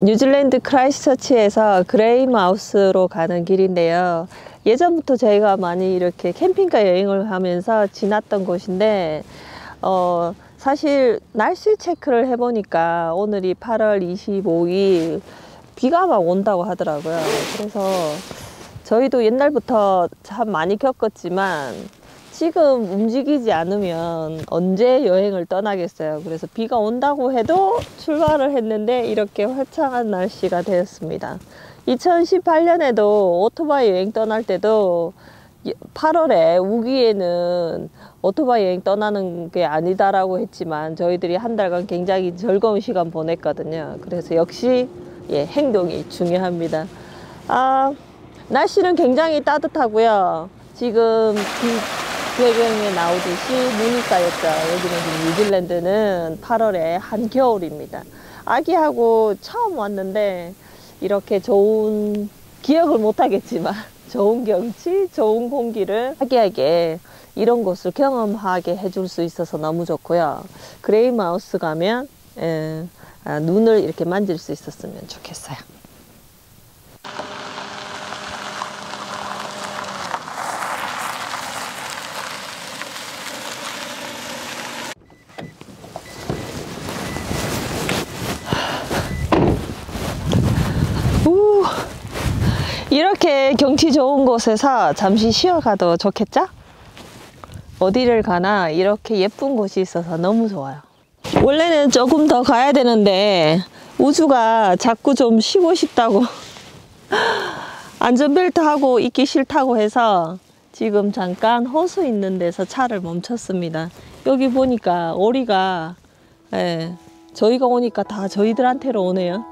뉴질랜드 크라이스처치에서 그레이 마우스로 가는 길인데요. 예전부터 저희가 많이 이렇게 캠핑카 여행을 하면서 지났던 곳인데 어, 사실 날씨 체크를 해보니까 오늘이 8월 25일 비가 막 온다고 하더라고요. 그래서 저희도 옛날부터 참 많이 겪었지만 지금 움직이지 않으면 언제 여행을 떠나겠어요. 그래서 비가 온다고 해도 출발을 했는데 이렇게 화창한 날씨가 되었습니다. 2018년에도 오토바이 여행 떠날 때도 8월에 우기에는 오토바이 여행 떠나는 게 아니다라고 했지만 저희들이 한 달간 굉장히 즐거운 시간 보냈거든요. 그래서 역시 예, 행동이 중요합니다. 아, 날씨는 굉장히 따뜻하고요. 지금 배경에 나오듯이 눈이 쌓였죠. 여기는 뉴질랜드는 8월에 한겨울입니다. 아기하고 처음 왔는데 이렇게 좋은 기억을 못하겠지만 좋은 경치, 좋은 공기를 아기에게 이런 곳을 경험하게 해줄 수 있어서 너무 좋고요. 그레이마우스 가면 에, 아, 눈을 이렇게 만질 수 있었으면 좋겠어요. 이렇게 경치 좋은 곳에서 잠시 쉬어가도 좋겠죠? 어디를 가나 이렇게 예쁜 곳이 있어서 너무 좋아요. 원래는 조금 더 가야 되는데 우주가 자꾸 좀 쉬고 싶다고 안전벨트 하고 있기 싫다고 해서 지금 잠깐 호수 있는 데서 차를 멈췄습니다. 여기 보니까 오리가 예, 저희가 오니까 다 저희들한테로 오네요.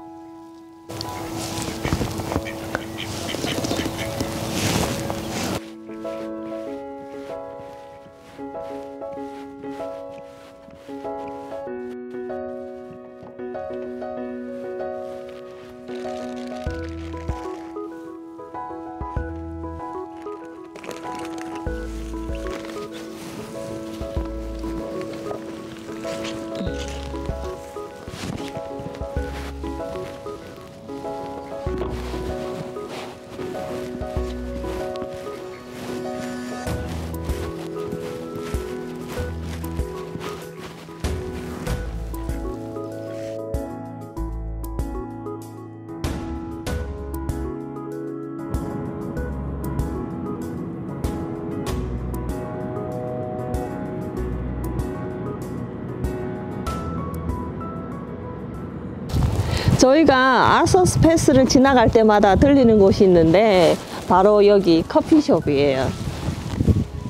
저희가 아서스 패스를 지나갈 때마다 들리는 곳이 있는데 바로 여기 커피숍이에요.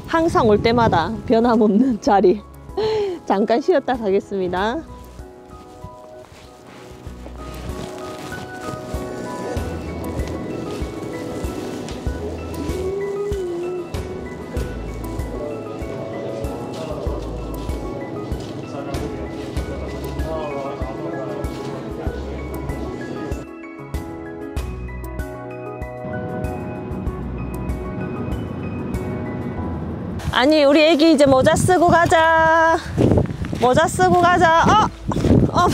항상 올 때마다 변함없는 자리. 잠깐 쉬었다 가겠습니다 아니 우리 애기 이제 모자 쓰고 가자 모자 쓰고 가자 어! 어!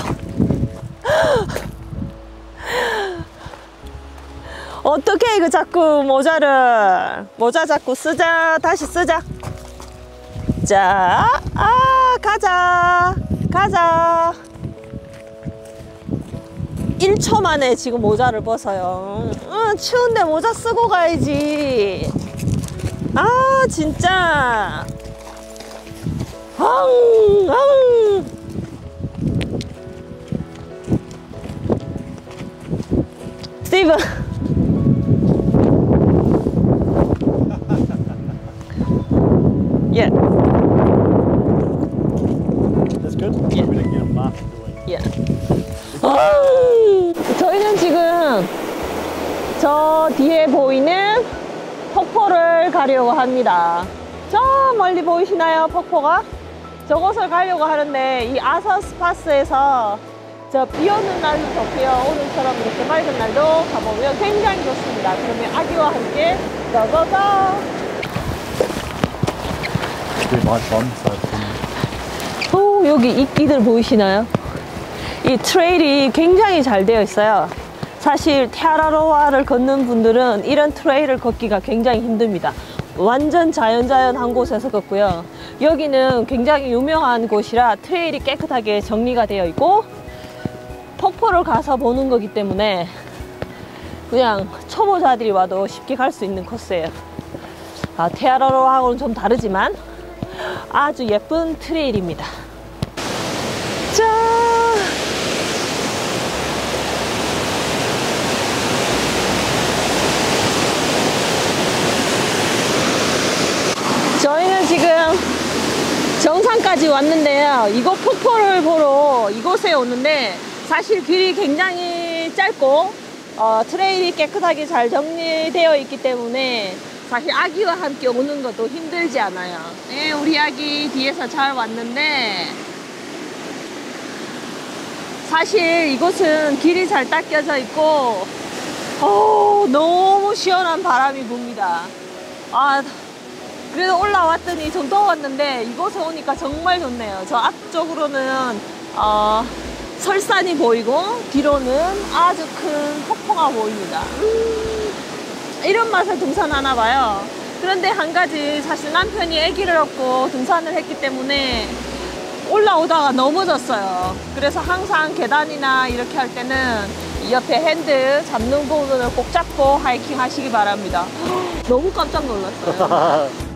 어떻게 이거 자꾸 모자를 모자 자꾸 쓰자 다시 쓰자 자, 아, 가자, 가자. 1초 만에 지금 모자를 벗어요. 응, 추운데 모자 쓰고 가야지. 아 진짜 앙앙 스티븐 yeah That's good? Yeah. We didn't get Mark to do it. yeah 아, 저희는 지금 저 뒤에 보이는 폭포를 가려고 합니다. 저 멀리 보이시나요 폭포가? 저곳을 가려고 하는데 이 아서스 파스에서 저 비 오는 날도 좋고요. 오늘처럼 이렇게 맑은 날도 가보면 굉장히 좋습니다. 그러면 아기와 함께 고고고! 오, 여기 이끼들 보이시나요? 이 트레일이 굉장히 잘 되어 있어요. 사실 테아라로아를 걷는 분들은 이런 트레일을 걷기가 굉장히 힘듭니다. 완전 자연자연한 곳에서 걷고요. 여기는 굉장히 유명한 곳이라 트레일이 깨끗하게 정리가 되어 있고 폭포를 가서 보는 거기 때문에 그냥 초보자들이 와도 쉽게 갈 수 있는 코스예요. 아, 테아라로하고는 좀 다르지만 아주 예쁜 트레일입니다. 짠! 저희는 지금 정상까지 왔는데요. 이곳 폭포를 보러 이곳에 오는데 사실 길이 굉장히 짧고 어, 트레일이 깨끗하게 잘 정리되어 있기 때문에 사실 아기와 함께 오는 것도 힘들지 않아요. 네, 우리 아기 뒤에서 잘 왔는데 사실 이곳은 길이 잘 닦여져 있고 어, 너무 시원한 바람이 붑니다. 아, 그래도 올라왔더니 좀 더웠는데 이곳에 오니까 정말 좋네요. 저 앞쪽으로는 어, 설산이 보이고 뒤로는 아주 큰 폭포가 보입니다. 음, 이런 맛에 등산하나 봐요. 그런데 한 가지 사실 남편이 아기를 얻고 등산을 했기 때문에 올라오다가 넘어졌어요. 그래서 항상 계단이나 이렇게 할 때는 이 옆에 핸드 잡는 부분을 꼭 잡고 하이킹 하시기 바랍니다. 너무 깜짝 놀랐어요.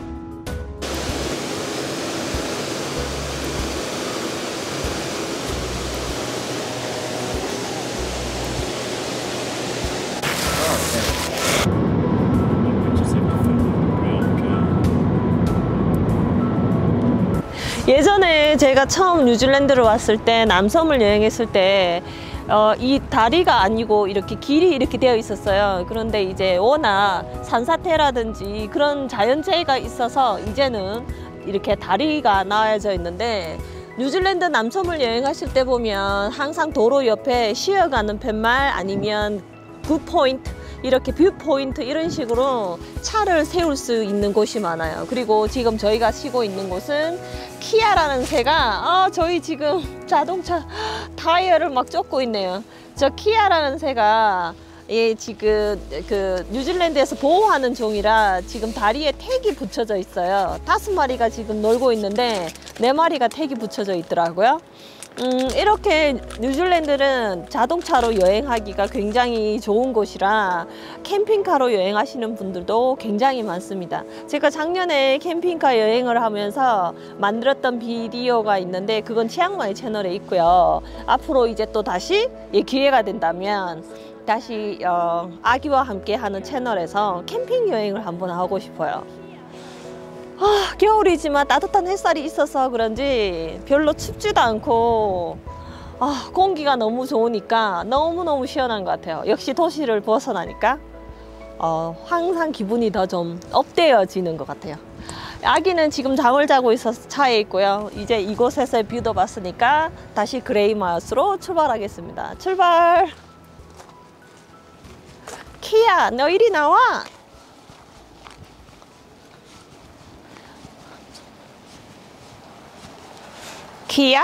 예전에 제가 처음 뉴질랜드로 왔을 때 남섬을 여행했을 때 어, 이 다리가 아니고 이렇게 길이 이렇게 되어 있었어요. 그런데 이제 워낙 산사태라든지 그런 자연재해가 있어서 이제는 이렇게 다리가 나와져 있는데 뉴질랜드 남섬을 여행하실 때 보면 항상 도로 옆에 쉬어가는 팻말 아니면 viewpoint 이렇게 viewpoint 이런 식으로 차를 세울 수 있는 곳이 많아요. 그리고 지금 저희가 쉬고 있는 곳은 키아라는 새가 아 저희 지금 자동차 타이어를 막 쫓고 있네요. 저 키아라는 새가 예 지금 그 뉴질랜드에서 보호하는 종이라 지금 다리에 tag이 붙여져 있어요. 다섯 마리가 지금 놀고 있는데 네 마리가 tag이 붙여져 있더라고요. 음, 이렇게 뉴질랜드는 자동차로 여행하기가 굉장히 좋은 곳이라 캠핑카로 여행하시는 분들도 굉장히 많습니다. 제가 작년에 캠핑카 여행을 하면서 만들었던 비디오가 있는데 그건 치앙마이 채널에 있고요. 앞으로 이제 또 다시 예, 기회가 된다면 다시 어, 아기와 함께 하는 채널에서 캠핑 여행을 한번 하고 싶어요. 아, 겨울이지만 따뜻한 햇살이 있어서 그런지 별로 춥지도 않고 아, 공기가 너무 좋으니까 너무너무 시원한 것 같아요. 역시 도시를 벗어나니까 어, 항상 기분이 더 좀 up되어지는 것 같아요. 아기는 지금 잠을 자고 있어서 차에 있고요. 이제 이곳에서 view도 봤으니까 다시 그레이마우스로 출발하겠습니다. 출발! 키야, 너 이리 나와! 키야?